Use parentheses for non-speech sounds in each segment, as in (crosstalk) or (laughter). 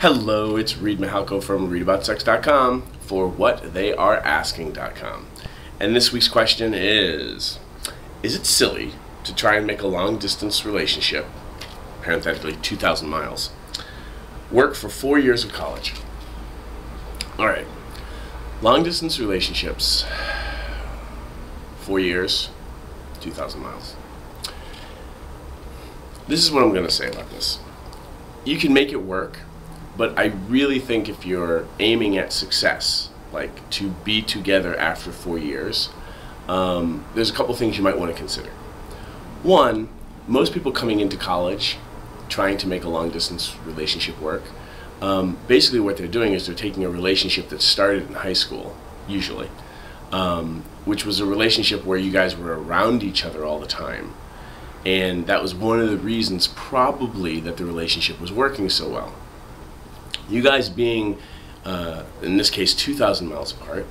Hello, it's Reid Mihalko from reidaboutsex.com for whattheyAreasking.com. And this week's question is Is it silly to try and make a long distance relationship, parenthetically 2,000 miles, work for four years of college? Alright, long distance relationships, four years, 2,000 miles. This is what I'm going to say about this. You can make it work but I really think if you're aiming at success, like to be together after four years, um, there's a couple things you might want to consider. One, most people coming into college trying to make a long distance relationship work, um, basically what they're doing is they're taking a relationship that started in high school, usually, um, which was a relationship where you guys were around each other all the time. And that was one of the reasons, probably, that the relationship was working so well. You guys being, uh, in this case, 2,000 miles apart,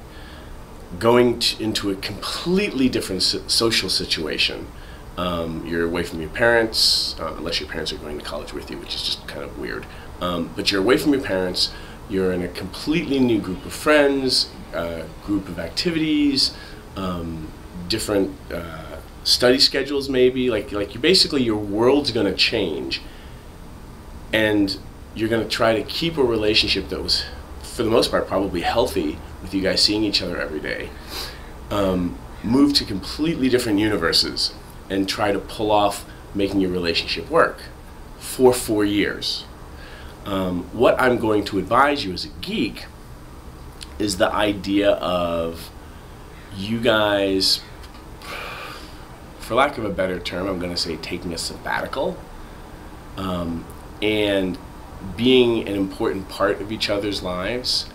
going into a completely different social situation. Um, you're away from your parents, uh, unless your parents are going to college with you, which is just kind of weird. Um, but you're away from your parents, you're in a completely new group of friends, uh, group of activities, um, different uh, study schedules maybe. Like, like you basically, your world's going to change. And you're going to try to keep a relationship that was, for the most part, probably healthy with you guys seeing each other every day. Um, move to completely different universes and try to pull off making your relationship work for four years. Um, what I'm going to advise you as a geek is the idea of you guys, for lack of a better term, I'm going to say taking a sabbatical um, and being an important part of each other's lives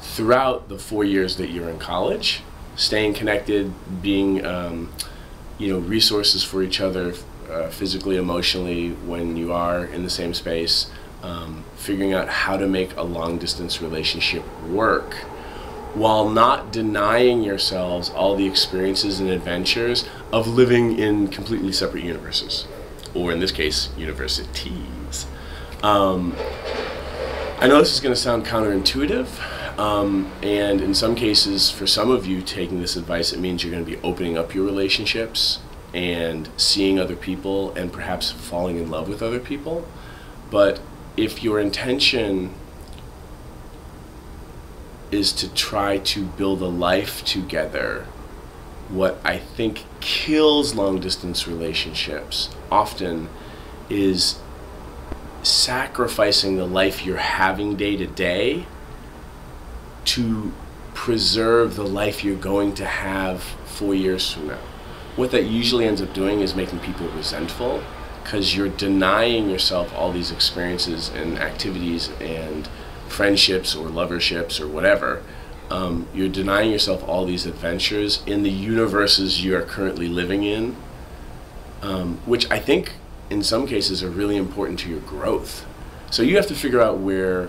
throughout the four years that you're in college, staying connected, being um, you know resources for each other uh, physically, emotionally when you are in the same space, um, figuring out how to make a long distance relationship work while not denying yourselves all the experiences and adventures of living in completely separate universes, or in this case, universities. Um, I know this is going to sound counterintuitive, um, and in some cases, for some of you taking this advice, it means you're going to be opening up your relationships and seeing other people and perhaps falling in love with other people. But if your intention is to try to build a life together, what I think kills long distance relationships often is sacrificing the life you're having day to day to preserve the life you're going to have four years from now. What that usually ends up doing is making people resentful because you're denying yourself all these experiences and activities and friendships or loverships or whatever. Um, you're denying yourself all these adventures in the universes you are currently living in, um, which I think in some cases are really important to your growth. So you have to figure out where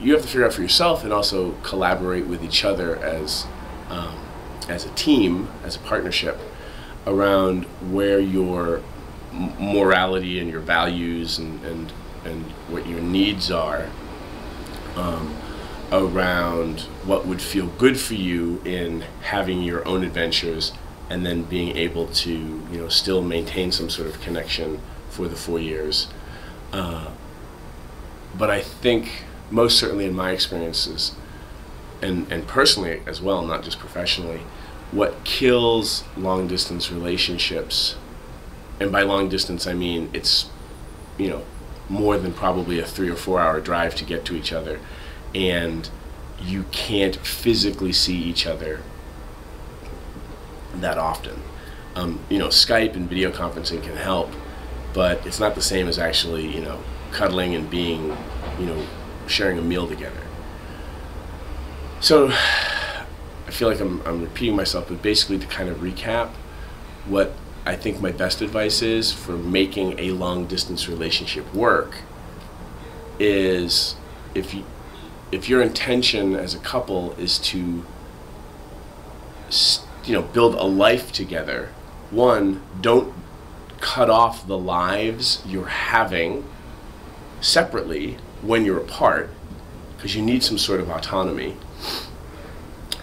you have to figure out for yourself and also collaborate with each other as um, as a team, as a partnership around where your morality and your values and, and, and what your needs are um, around what would feel good for you in having your own adventures and then being able to you know still maintain some sort of connection for the four years. Uh, but I think most certainly in my experiences, and and personally as well, not just professionally, what kills long distance relationships, and by long distance I mean it's you know more than probably a three or four hour drive to get to each other, and you can't physically see each other that often. Um, you know, Skype and video conferencing can help, but it's not the same as actually, you know, cuddling and being, you know, sharing a meal together. So I feel like I'm, I'm repeating myself, but basically to kind of recap what I think my best advice is for making a long distance relationship work is if you if your intention as a couple is to st- you know build a life together one don't cut off the lives you're having separately when you're apart because you need some sort of autonomy.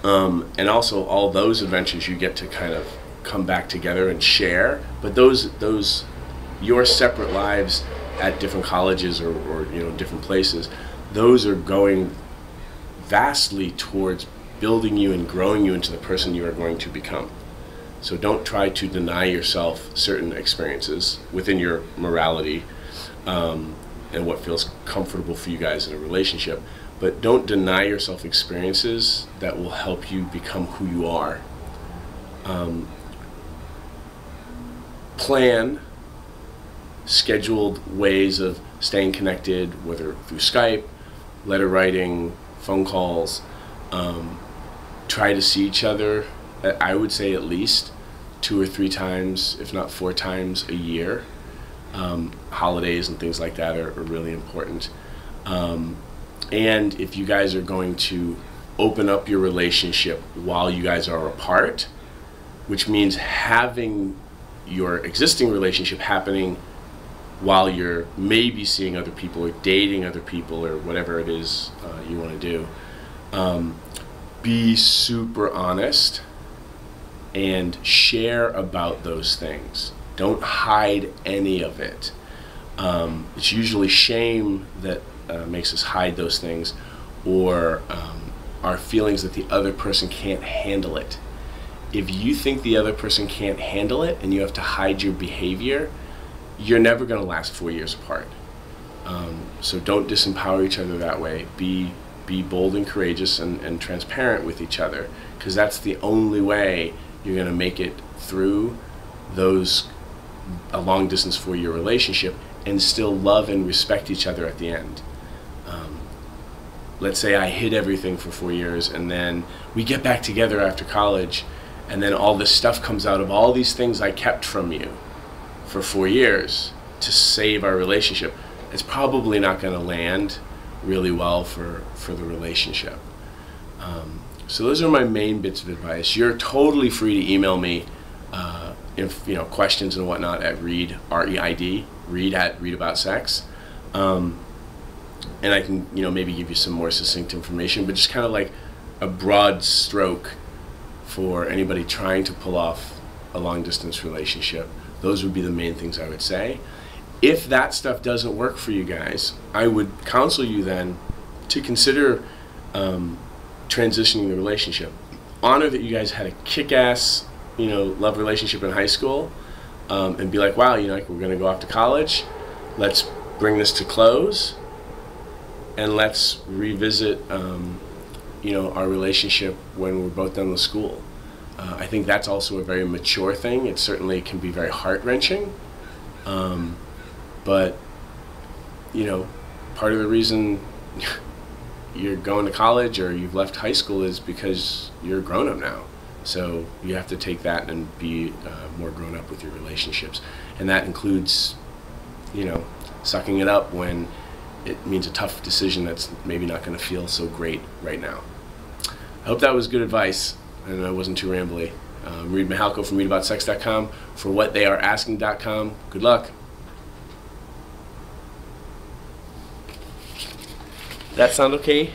Um, and also all those adventures you get to kind of come back together and share. But those those your separate lives at different colleges or, or you know different places, those are going vastly towards building you and growing you into the person you are going to become. So don't try to deny yourself certain experiences within your morality um, and what feels comfortable for you guys in a relationship. But don't deny yourself experiences that will help you become who you are. Um, plan scheduled ways of staying connected, whether through Skype, letter writing, phone calls. Um, try to see each other, I would say at least two or three times, if not four times a year. Um, holidays and things like that are, are really important. Um, and if you guys are going to open up your relationship while you guys are apart, which means having your existing relationship happening while you're maybe seeing other people or dating other people or whatever it is uh, you want to do. Um, be super honest and share about those things. Don't hide any of it. Um, it's usually shame that uh, makes us hide those things or um, our feelings that the other person can't handle it. If you think the other person can't handle it and you have to hide your behavior, you're never going to last four years apart. Um, so don't disempower each other that way. Be be bold and courageous and, and transparent with each other because that's the only way you're going to make it through those a long distance four year relationship and still love and respect each other at the end. Um, let's say I hid everything for four years and then we get back together after college and then all this stuff comes out of all these things I kept from you for four years to save our relationship, it's probably not going to land really well for, for the relationship. Um, so those are my main bits of advice. You're totally free to email me uh, if you know questions and whatnot at Reid r e i d Reid at Reid about sex, um, and I can you know maybe give you some more succinct information, but just kind of like a broad stroke for anybody trying to pull off a long distance relationship. Those would be the main things I would say. If that stuff doesn't work for you guys, I would counsel you then to consider um, transitioning the relationship. Honor that you guys had a kick-ass, you know, love relationship in high school, um, and be like, wow, you know, like we're gonna go off to college. Let's bring this to close, and let's revisit, um, you know, our relationship when we're both done with school. Uh, I think that's also a very mature thing. It certainly can be very heart wrenching. Um, but, you know, part of the reason (laughs) you're going to college or you've left high school is because you're grown up now. So you have to take that and be uh, more grown up with your relationships. And that includes, you know, sucking it up when it means a tough decision that's maybe not going to feel so great right now. I hope that was good advice and I wasn't too rambly. Um, Reid Mihalko from reidaboutsex.com for whattheyareasking.com. Good luck. That sound okay?